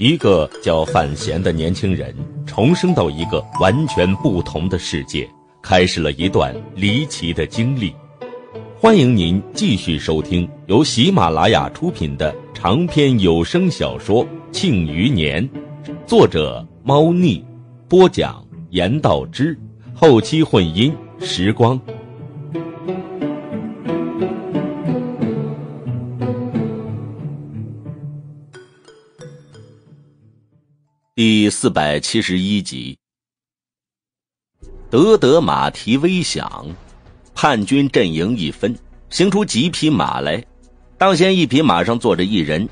一个叫范闲的年轻人重生到一个完全不同的世界，开始了一段离奇的经历。欢迎您继续收听由喜马拉雅出品的长篇有声小说《庆余年》，作者猫腻，播讲严道之，后期混音时光。第四百七十一集，德德马蹄微响，叛军阵营一分，行出几匹马来。当先一匹马上坐着一人，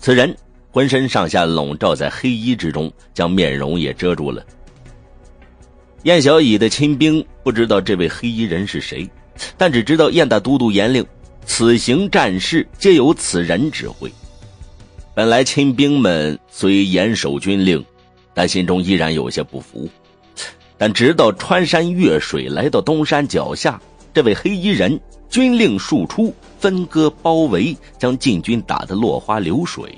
此人浑身上下笼罩在黑衣之中，将面容也遮住了。燕小乙的亲兵不知道这位黑衣人是谁，但只知道燕大都督严令，此行战事皆由此人指挥。本来亲兵们虽严守军令，但心中依然有些不服。但直到穿山越水来到东山脚下，这位黑衣人军令数出，分割包围，将晋军打得落花流水。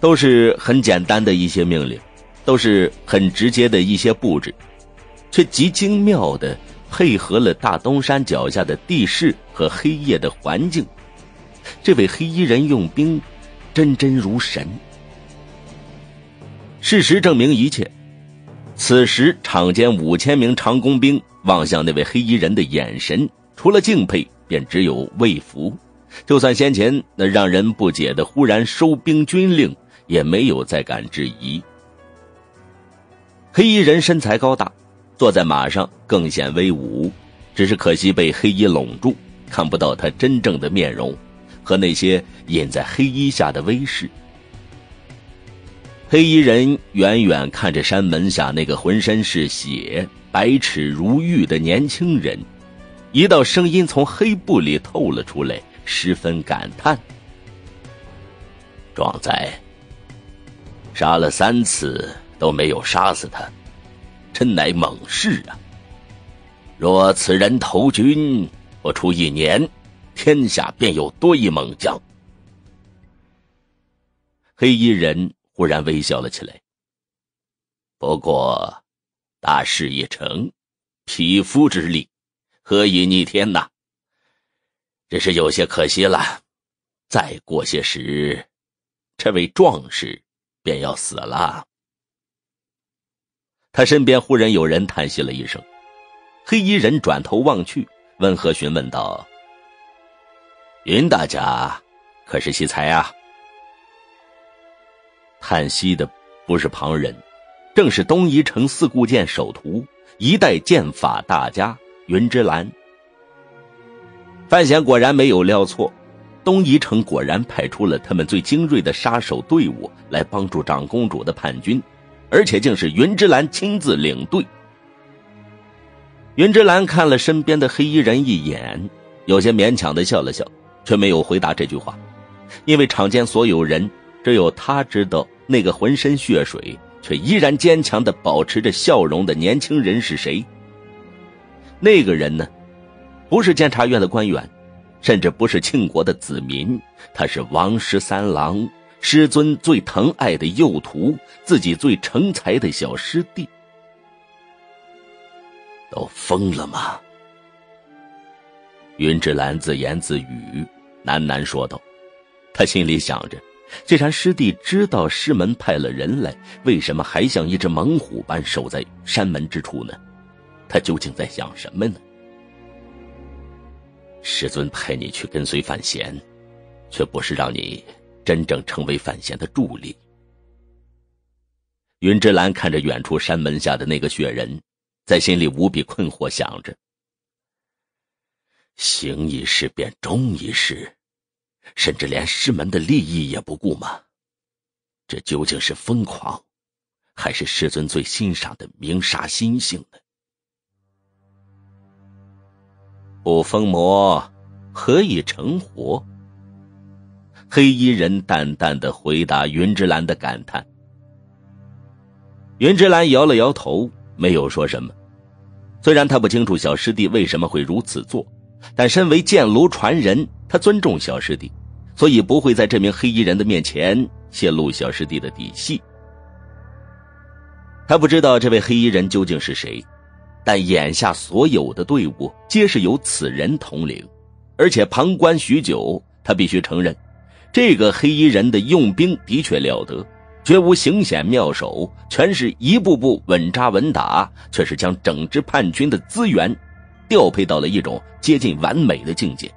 都是很简单的一些命令，都是很直接的一些布置，却极精妙的配合了大东山脚下的地势和黑夜的环境。这位黑衣人用兵，真真如神。事实证明一切。此时场间五千名长弓兵望向那位黑衣人的眼神，除了敬佩，便只有畏服。就算先前那让人不解的忽然收兵军令，也没有再敢质疑。黑衣人身材高大，坐在马上更显威武，只是可惜被黑衣笼住，看不到他真正的面容。和那些隐在黑衣下的威势，黑衣人远远看着山门下那个浑身是血、白齿如玉的年轻人，一道声音从黑布里透了出来，十分感叹：“壮哉，杀了三次都没有杀死他，真乃猛士啊！若此人投军，不出一年。”天下便有多一猛将。黑衣人忽然微笑了起来。不过，大事已成，匹夫之力，何以逆天呐？只是有些可惜了。再过些时，这位壮士便要死了。他身边忽然有人叹息了一声。黑衣人转头望去，温和询问道。云大家，可是惜才啊！叹息的不是旁人，正是东夷城四顾剑首徒、一代剑法大家云之兰。范闲果然没有料错，东夷城果然派出了他们最精锐的杀手队伍来帮助长公主的叛军，而且竟是云之兰亲自领队。云之兰看了身边的黑衣人一眼，有些勉强的笑了笑。却没有回答这句话，因为场间所有人只有他知道那个浑身血水却依然坚强的保持着笑容的年轻人是谁。那个人呢，不是监察院的官员，甚至不是庆国的子民，他是王十三郎师尊最疼爱的幼徒，自己最成才的小师弟。都疯了吗？云之兰自言自语，喃喃说道：“他心里想着，既然师弟知道师门派了人来，为什么还像一只猛虎般守在山门之处呢？他究竟在想什么呢？”师尊派你去跟随范闲，却不是让你真正成为范闲的助力。云之兰看着远处山门下的那个雪人，在心里无比困惑，想着。行一事便忠一事，甚至连师门的利益也不顾吗？这究竟是疯狂，还是师尊最欣赏的明杀心性呢？不疯魔，何以成活？黑衣人淡淡的回答云之兰的感叹。云之兰摇了摇头，没有说什么。虽然他不清楚小师弟为什么会如此做。但身为剑炉传人，他尊重小师弟，所以不会在这名黑衣人的面前泄露小师弟的底细。他不知道这位黑衣人究竟是谁，但眼下所有的队伍皆是由此人统领，而且旁观许久，他必须承认，这个黑衣人的用兵的确了得，绝无形险妙手，全是一步步稳扎稳打，却是将整支叛军的资源调配到了一种接近完美的境界，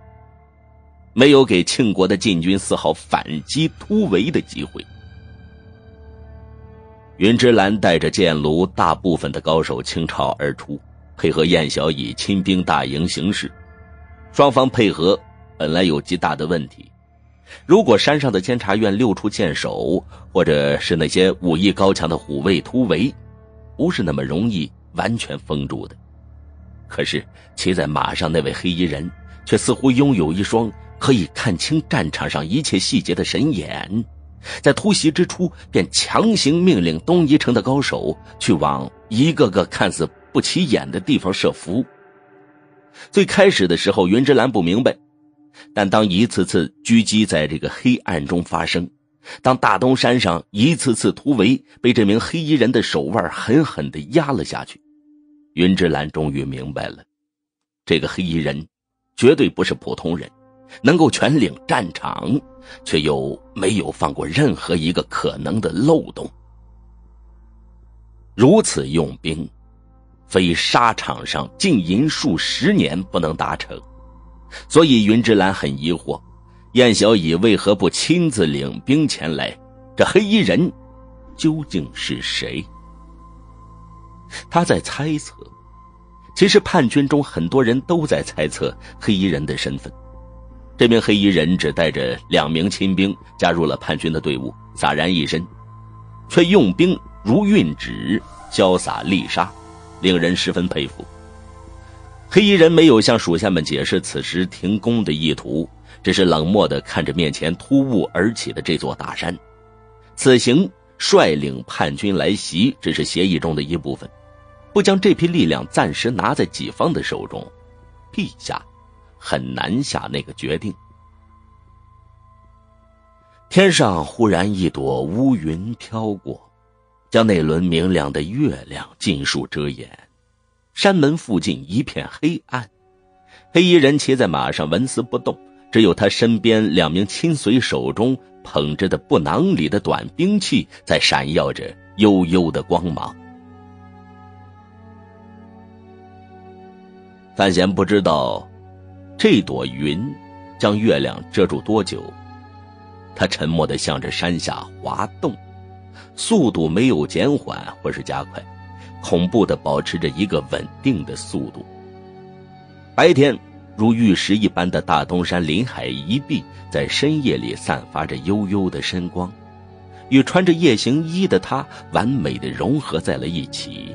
没有给庆国的禁军丝毫反击突围的机会。云之兰带着剑庐大部分的高手倾巢而出，配合燕小乙亲兵大营行事。双方配合本来有极大的问题，如果山上的监察院六处剑手，或者是那些武艺高强的虎卫突围，不是那么容易完全封住的。可是骑在马上那位黑衣人，却似乎拥有一双可以看清战场上一切细节的神眼。在突袭之初，便强行命令东夷城的高手去往一个个看似不起眼的地方设伏。最开始的时候，云之兰不明白，但当一次次狙击在这个黑暗中发生，当大东山上一次次突围被这名黑衣人的手腕狠狠地压了下去，云之兰终于明白了，这个黑衣人绝对不是普通人。能够全领战场，却又没有放过任何一个可能的漏洞。如此用兵，非沙场上禁淫数十年不能达成。所以云之兰很疑惑，燕小乙为何不亲自领兵前来？这黑衣人究竟是谁？他在猜测。其实叛军中很多人都在猜测黑衣人的身份。这名黑衣人只带着两名亲兵加入了叛军的队伍，洒然一身，却用兵如运指，潇洒利杀，令人十分佩服。黑衣人没有向属下们解释此时停工的意图，只是冷漠地看着面前突兀而起的这座大山。此行率领叛军来袭，只是协议中的一部分，不将这批力量暂时拿在己方的手中，陛下。很难下那个决定。天上忽然一朵乌云飘过，将那轮明亮的月亮尽数遮掩。山门附近一片黑暗，黑衣人骑在马上纹丝不动，只有他身边两名亲随手中捧着的布囊里的短兵器在闪耀着幽幽的光芒。范闲不知道。这朵云将月亮遮住多久？他沉默地向着山下滑动，速度没有减缓或是加快，恐怖地保持着一个稳定的速度。白天如玉石一般的大东山林海一壁，在深夜里散发着幽幽的深光，与穿着夜行衣的他完美的融合在了一起。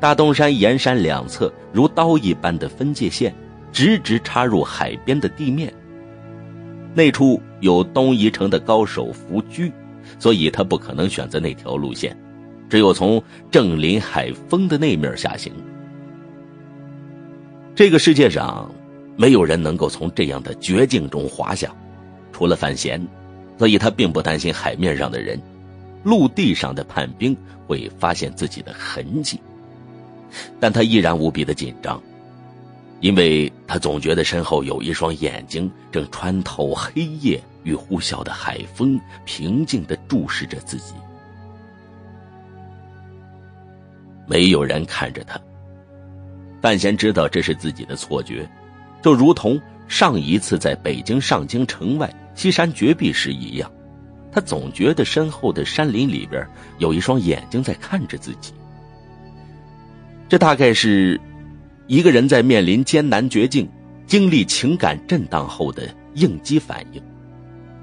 大东山沿山两侧如刀一般的分界线。直直插入海边的地面。那处有东夷城的高手伏居，所以他不可能选择那条路线，只有从正临海峰的那面下行。这个世界上，没有人能够从这样的绝境中滑下，除了范闲，所以他并不担心海面上的人，陆地上的叛兵会发现自己的痕迹，但他依然无比的紧张。因为他总觉得身后有一双眼睛正穿透黑夜与呼啸的海风，平静的注视着自己。没有人看着他。范闲知道这是自己的错觉，就如同上一次在北京上京城外西山绝壁时一样，他总觉得身后的山林里边有一双眼睛在看着自己。这大概是。一个人在面临艰难绝境、经历情感震荡后的应激反应，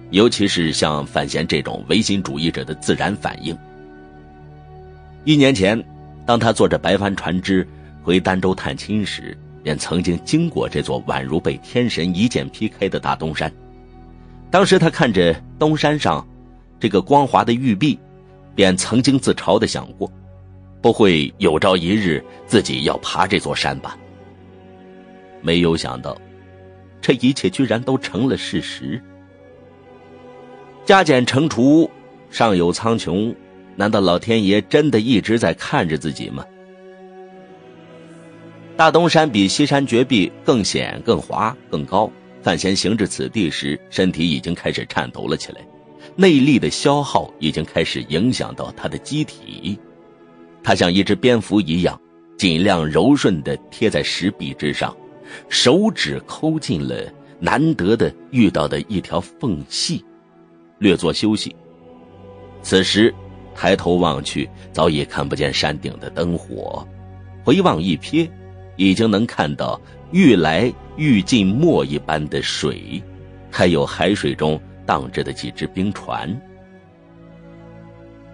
尤其是像范闲这种唯心主义者的自然反应。一年前，当他坐着白帆船只回儋州探亲时，便曾经经过这座宛如被天神一剑劈开的大东山。当时他看着东山上这个光滑的玉壁，便曾经自嘲的想过。不会有朝一日自己要爬这座山吧？没有想到，这一切居然都成了事实。加减乘除，上有苍穹，难道老天爷真的一直在看着自己吗？大东山比西山绝壁更险、更滑、更高。范闲行至此地时，身体已经开始颤抖了起来，内力的消耗已经开始影响到他的机体。他像一只蝙蝠一样，尽量柔顺地贴在石壁之上，手指抠进了难得的遇到的一条缝隙，略作休息。此时，抬头望去，早已看不见山顶的灯火，回望一瞥。已经能看到愈来愈近墨一般的水，还有海水中荡着的几只冰船，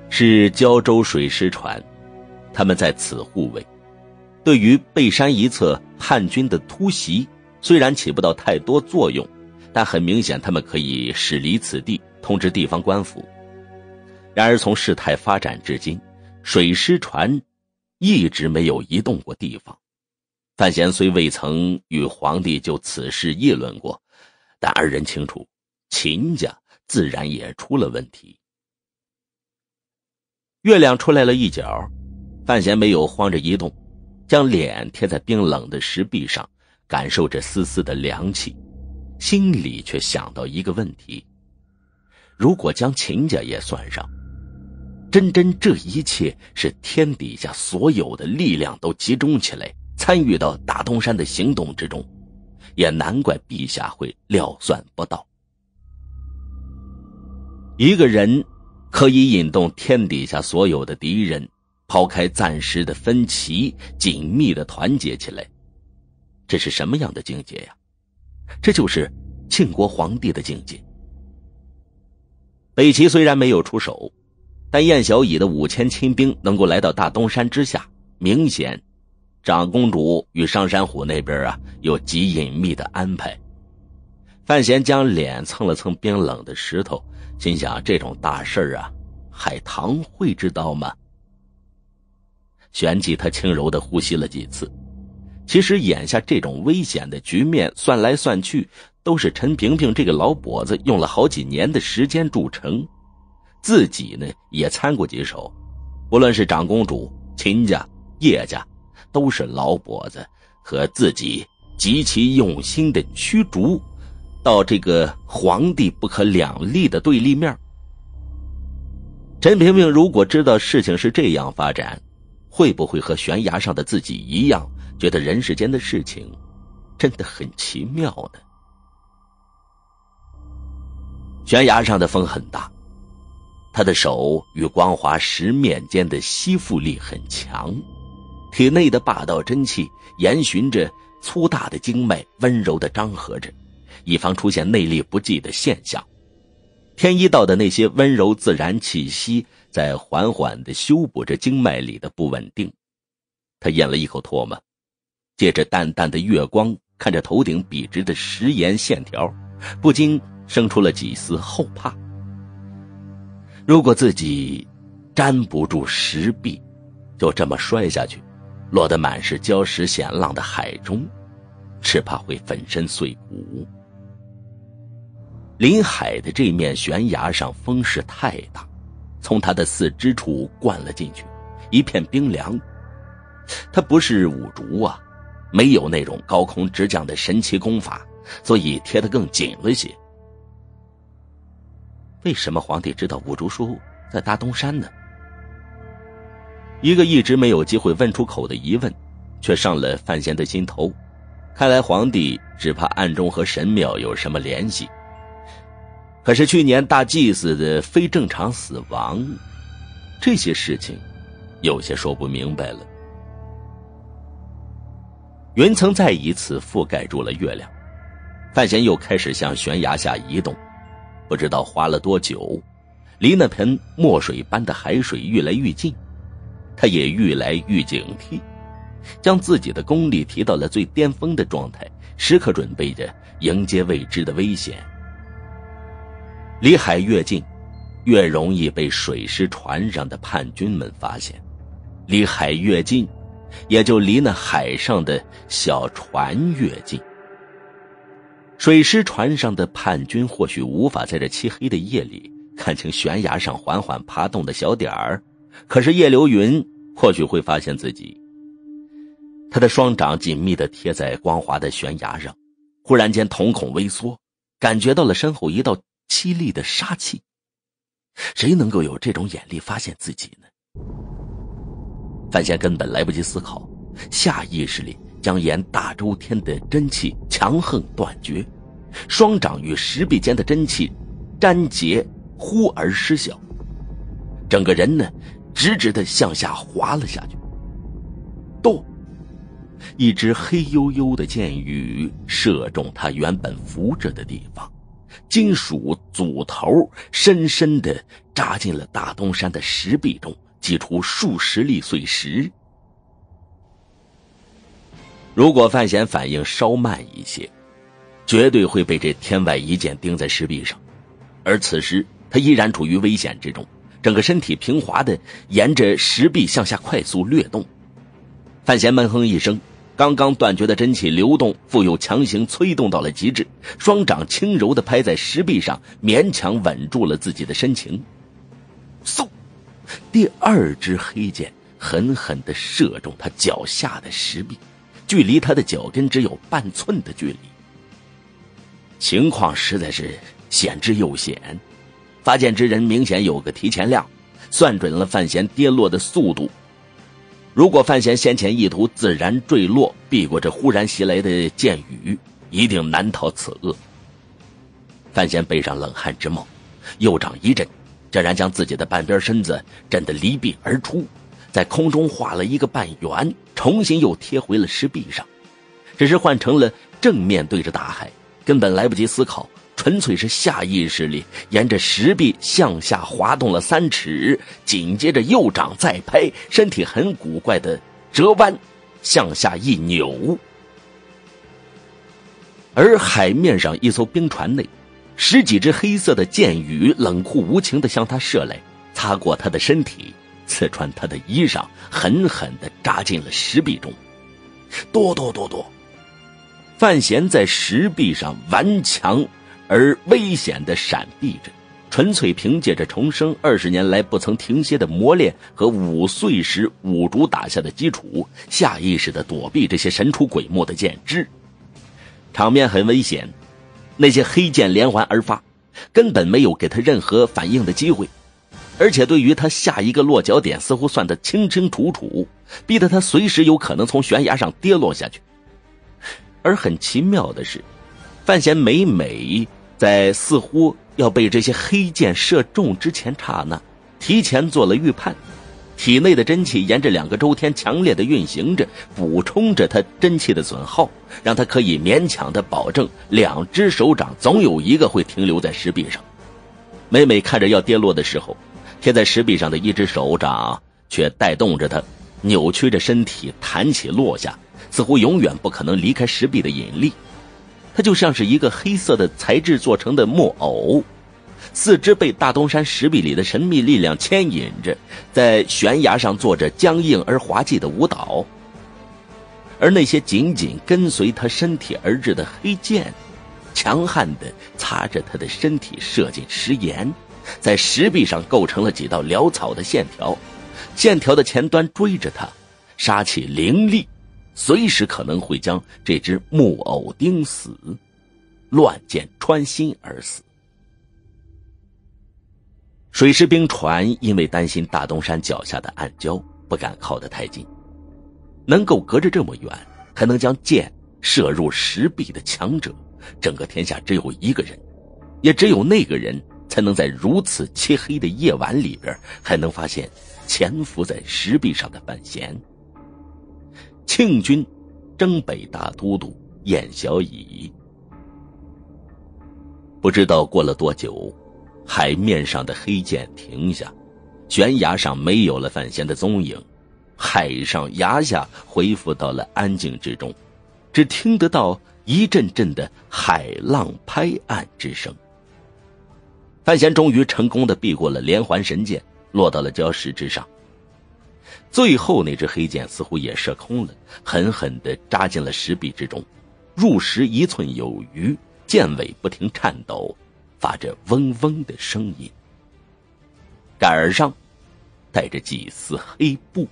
是胶州水师船。他们在此护卫，对于背山一侧叛军的突袭，虽然起不到太多作用，但很明显，他们可以驶离此地，通知地方官府。然而，从事态发展至今，水师船一直没有移动过地方。范闲虽未曾与皇帝就此事议论过，但二人清楚，秦家自然也出了问题。月亮出来了一角，范闲没有慌着移动，将脸贴在冰冷的石壁上，感受着丝丝的凉气，心里却想到一个问题：如果将秦家也算上，真真这一切是天底下所有的力量都集中起来。参与到大东山的行动之中，也难怪陛下会料算不到。一个人可以引动天底下所有的敌人，抛开暂时的分歧，紧密的团结起来，这是什么样的境界呀？这就是庆国皇帝的境界。北齐虽然没有出手，但燕小乙的五千亲兵能够来到大东山之下，明显。长公主与上山虎那边啊，有极隐秘的安排。范闲将脸蹭了蹭冰冷的石头，心想：这种大事啊，海棠会知道吗？旋即，他轻柔的呼吸了几次。其实，眼下这种危险的局面，算来算去，都是陈萍萍这个老跛子用了好几年的时间铸成。自己呢，也参过几手，无论是长公主、秦家、叶家。都是老跛子和自己极其用心的驱逐，到这个皇帝不可两立的对立面。陈萍萍如果知道事情是这样发展，会不会和悬崖上的自己一样，觉得人世间的事情真的很奇妙呢？悬崖上的风很大，他的手与光滑石面间的吸附力很强。体内的霸道真气沿循着粗大的经脉，温柔的张合着，以防出现内力不济的现象。天一道的那些温柔自然气息，在缓缓的修补着经脉里的不稳定。他咽了一口唾沫，借着淡淡的月光，看着头顶笔直的石岩线条，不禁生出了几丝后怕。如果自己粘不住石壁，就这么摔下去。落得满是礁石险浪的海中，只怕会粉身碎骨。临海的这面悬崖上风势太大，从他的四肢处灌了进去，一片冰凉。他不是五竹啊，没有那种高空直降的神奇功法，所以贴得更紧了些。为什么皇帝知道五竹叔在大东山呢？一个一直没有机会问出口的疑问，却上了范闲的心头。看来皇帝只怕暗中和神庙有什么联系。可是去年大祭司的非正常死亡，这些事情有些说不明白了。云层再一次覆盖住了月亮，范闲又开始向悬崖下移动。不知道花了多久，离那盆墨水般的海水越来越近。他也愈来愈警惕，将自己的功力提到了最巅峰的状态，时刻准备着迎接未知的危险。离海越近，越容易被水师船上的叛军们发现；离海越近，也就离那海上的小船越近。水师船上的叛军或许无法在这漆黑的夜里看清悬崖上缓缓爬动的小点儿，可是叶流云或许会发现自己。他的双掌紧密的贴在光滑的悬崖上，忽然间瞳孔微缩，感觉到了身后一道凄厉的杀气。谁能够有这种眼力发现自己呢？范闲根本来不及思考，下意识里将沿大周天的真气强横断绝，双掌与石壁间的真气粘结，忽而失效，整个人呢直直的向下滑了下去。咚！一支黑黝黝的箭雨射中他原本扶着的地方。金属组头深深的扎进了大东山的石壁中，挤出数十粒碎石。如果范闲反应稍慢一些，绝对会被这天外一剑钉在石壁上。而此时他依然处于危险之中，整个身体平滑的沿着石壁向下快速掠动。范闲闷哼一声。刚刚断绝的真气流动，复又强行催动到了极致，双掌轻柔的拍在石壁上，勉强稳住了自己的身形。嗖，第二支黑箭狠狠的射中他脚下的石壁，距离他的脚跟只有半寸的距离。情况实在是险之又险，发箭之人明显有个提前量，算准了范闲跌落的速度。如果范闲先前意图自然坠落，避过这忽然袭来的箭雨，一定难逃此厄。范闲背上冷汗直冒，右掌一震，竟然将自己的半边身子震得离壁而出，在空中画了一个半圆，重新又贴回了石壁上，只是换成了正面对着大海，根本来不及思考。纯粹是下意识里沿着石壁向下滑动了三尺，紧接着右掌再拍，身体很古怪的折弯，向下一扭。而海面上一艘冰船内，十几只黑色的箭雨冷酷无情的向他射来，擦过他的身体，刺穿他的衣裳，狠狠的扎进了石壁中。哆哆哆哆，范闲在石壁上顽强。而危险的闪避着，纯粹凭借着重生二十年来不曾停歇的磨练和五岁时五竹打下的基础，下意识的躲避这些神出鬼没的剑枝。场面很危险，那些黑剑连环而发，根本没有给他任何反应的机会，而且对于他下一个落脚点似乎算得清清楚楚，逼得他随时有可能从悬崖上跌落下去。而很奇妙的是，范闲每每。在似乎要被这些黑箭射中之前刹那，提前做了预判，体内的真气沿着两个周天强烈的运行着，补充着他真气的损耗，让他可以勉强的保证两只手掌总有一个会停留在石壁上。每每看着要跌落的时候，贴在石壁上的一只手掌却带动着他，扭曲着身体弹起落下，似乎永远不可能离开石壁的引力。它就像是一个黑色的材质做成的木偶，四肢被大东山石壁里的神秘力量牵引着，在悬崖上做着僵硬而滑稽的舞蹈。而那些紧紧跟随他身体而至的黑箭，强悍的擦着他的身体射进石岩，在石壁上构成了几道潦草的线条，线条的前端追着他，杀气凌厉。随时可能会将这只木偶钉死，乱箭穿心而死。水师兵船因为担心大东山脚下的暗礁，不敢靠得太近。能够隔着这么远，还能将箭射入石壁的强者，整个天下只有一个人，也只有那个人才能在如此漆黑的夜晚里边，还能发现潜伏在石壁上的范闲。庆军征北大都督燕小乙，不知道过了多久，海面上的黑箭停下，悬崖上没有了范闲的踪影，海上崖下恢复到了安静之中，只听得到一阵阵的海浪拍岸之声。范闲终于成功的避过了连环神箭，落到了礁石之上。最后那只黑箭似乎也射空了，狠狠地扎进了石壁之中，入石一寸有余，剑尾不停颤抖，发着嗡嗡的声音。杆上带着几丝黑布。